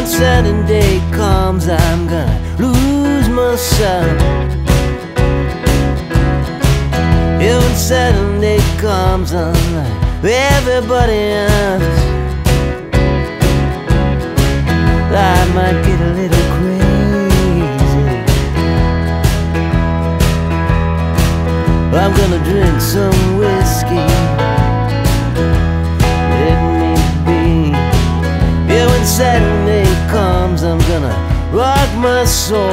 one sudden day comes, I'm gonna lose myself. son. If one sudden day comes, unlike everybody else, I might get a little crazy. I'm gonna drink some whiskey. Let me be. Yeah, when said soul.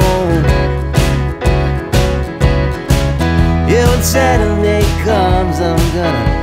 Yeah, when Saturday comes I'm gonna